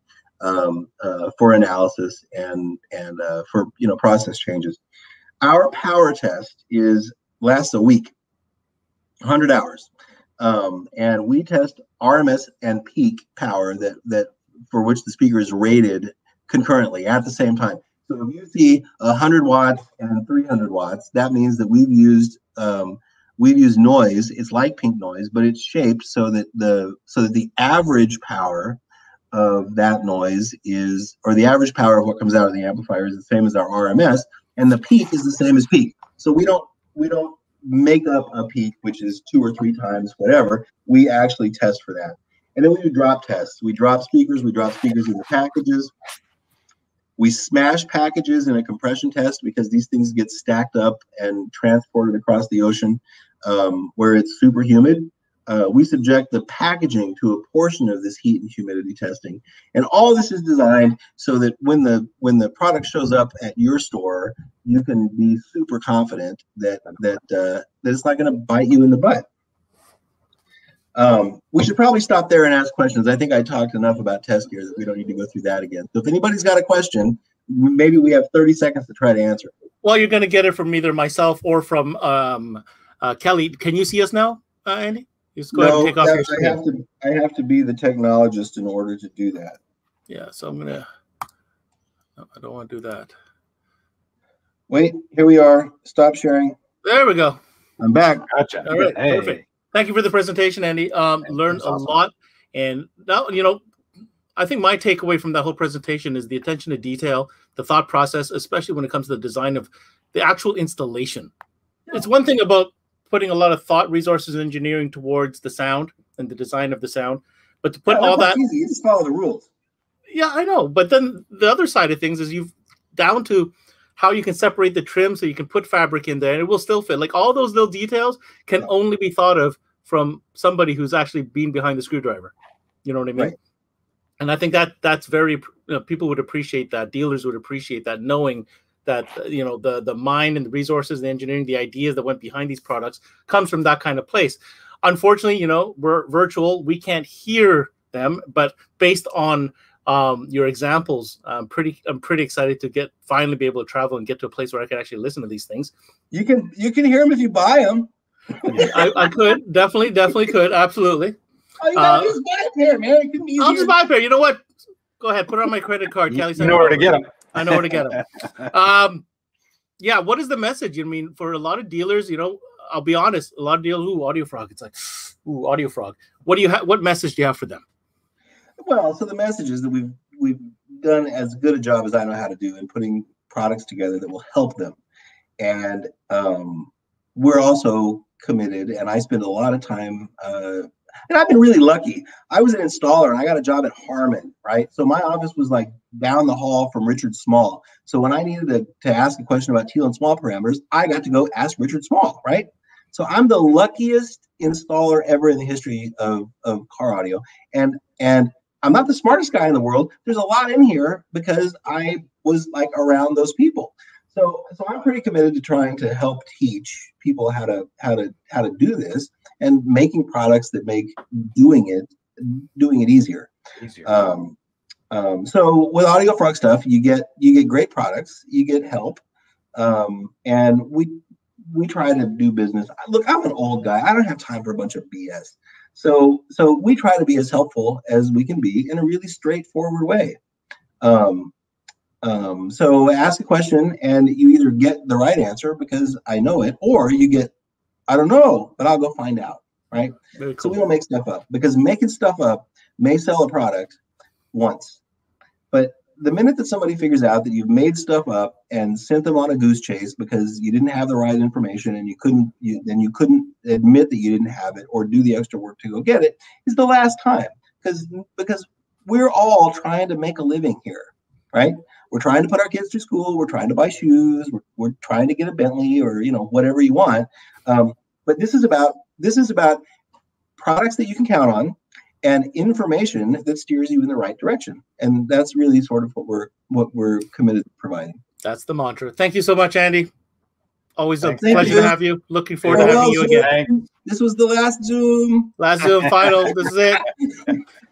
um, uh, for analysis and and uh, for you know process changes. Our power test is lasts a week, 100 hours, um, and we test RMS and peak power that that for which the speaker is rated concurrently at the same time. So if you see 100 watts and 300 watts, that means that we've used um, we've used noise. It's like pink noise, but it's shaped so that the so that the average power of that noise is, or the average power of what comes out of the amplifier is the same as our RMS, and the peak is the same as peak. So we don't we don't make up a peak, which is two or three times whatever. We actually test for that. And then we do drop tests. We drop speakers, we drop speakers in the packages. We smash packages in a compression test because these things get stacked up and transported across the ocean um, where it's super humid. Uh, we subject the packaging to a portion of this heat and humidity testing, and all this is designed so that when the when the product shows up at your store, you can be super confident that that uh, that it's not going to bite you in the butt. Um, we should probably stop there and ask questions. I think I talked enough about test gear that we don't need to go through that again. So if anybody's got a question, maybe we have 30 seconds to try to answer. Well, you're going to get it from either myself or from um, uh, Kelly. Can you see us now, uh, Andy? Just go no, ahead and take off your screen. I have to. I have to be the technologist in order to do that. Yeah, so I'm gonna. No, I don't want to do that. Wait, here we are. Stop sharing. There we go. I'm back. Gotcha. All right, hey. perfect. Thank you for the presentation, Andy. Um, learned awesome. a lot, and now you know. I think my takeaway from that whole presentation is the attention to detail, the thought process, especially when it comes to the design of the actual installation. Yeah. It's one thing about putting a lot of thought, resources, and engineering towards the sound and the design of the sound, but to put yeah, all that easy. You just follow the rules. Yeah, I know. But then the other side of things is you've down to how you can separate the trim so you can put fabric in there and it will still fit. Like all those little details can only be thought of from somebody who's actually been behind the screwdriver. You know what I mean? Right. And I think that that's very you know, people would appreciate that. Dealers would appreciate that, knowing that you know the the mind and the resources, the engineering, the ideas that went behind these products comes from that kind of place. Unfortunately, you know we're virtual, we can't hear them, but based on um, your examples, I'm pretty I'm pretty excited to get finally be able to travel and get to a place where I can actually listen to these things. You can you can hear them if you buy them. I, I could definitely, definitely could, absolutely. Oh, you gotta uh, just buy a pair, man. It could be I'll just buy a pair. You know what? Go ahead, put it on my credit card. Kelly, you know where to get them. I know where to get them. um, yeah. What is the message? I mean, for a lot of dealers, you know, I'll be honest, a lot of dealers, ooh, Audiofrog. It's like, ooh, Audiofrog. What do you have? What message do you have for them? Well, so the message is that we've we've done as good a job as I know how to do in putting products together that will help them, and um, we're also committed. And I spend a lot of time. Uh, and I've been really lucky. I was an installer and I got a job at Harman, right? So my office was like down the hall from Richard Small. So when I needed to, to ask a question about Thiele and Small parameters, I got to go ask Richard Small, right? So I'm the luckiest installer ever in the history of, of car audio. And and I'm not the smartest guy in the world. There's a lot in here because I was like around those people. So so I'm pretty committed to trying to help teach people how to how to how to do this and making products that make doing it doing it easier. Easier. Um, um, so with Audiofrog stuff, you get you get great products, you get help, um, and we we try to do business. Look, I'm an old guy. I don't have time for a bunch of BS. So so we try to be as helpful as we can be in a really straightforward way. Um, um, so ask a question and you either get the right answer because I know it, or you get, I don't know, but I'll go find out. Right. Cool. So we don't make stuff up because making stuff up may sell a product once, but the minute that somebody figures out that you've made stuff up and sent them on a goose chase because you didn't have the right information and you couldn't you then you couldn't admit that you didn't have it or do the extra work to go get it is the last time. Because because we're all trying to make a living here right? We're trying to put our kids through school. We're trying to buy shoes. We're, we're trying to get a bentley or you know whatever you want. Um, but this is about this is about products that you can count on and information that steers you in the right direction. And that's really sort of what we're what we're committed to providing. That's the mantra. Thank you so much, Andy. Always a Thank pleasure you. to have you. Looking forward to having you again. This was the last Zoom. Last Zoom final. this is it.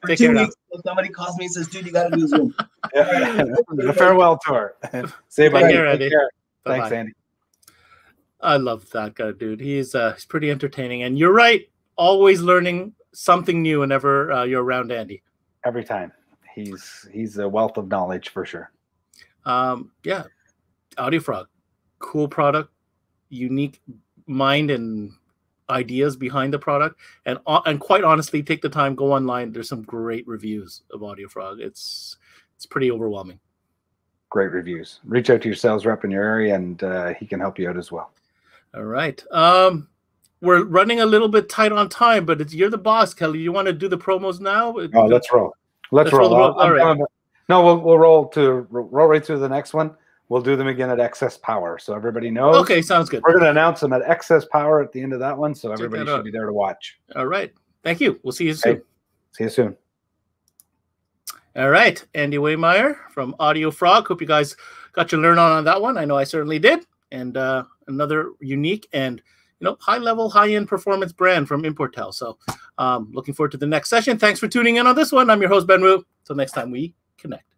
Take care weeks, now. Somebody calls me and says, "Dude, you got to do Zoom." the farewell tour. Say bye. Take care, Andy. Take care. Thanks, Andy. I love that guy, dude. He's uh, he's pretty entertaining, and you're right. Always learning something new whenever uh, you're around Andy. Every time, he's he's a wealth of knowledge for sure. Um, yeah, Audiofrog, cool product, unique mind and ideas behind the product, and and quite honestly, take the time, go online. There's some great reviews of Audiofrog. It's it's pretty overwhelming. Great reviews. Reach out to your sales rep in your area, and uh, he can help you out as well. All right. Um, we're running a little bit tight on time, but it's you're the boss, Kelly. You want to do the promos now? Oh, let's roll. Let's, let's roll. roll. All right. No, we'll, we'll roll to roll right through the next one. We'll do them again at XS Power, so everybody knows. Okay, sounds good. We're going to announce them at XS Power at the end of that one, so everybody should be there to watch. All right. Thank you. We'll see you soon. See you soon. All right, Andy Wehmeyer from Audiofrog. Hope you guys got to learn on on that one. I know I certainly did. And uh, another unique and you know, high level, high end performance brand from Importel. So, um, looking forward to the next session. Thanks for tuning in on this one. I'm your host, Ben Wu. Until next time we connect.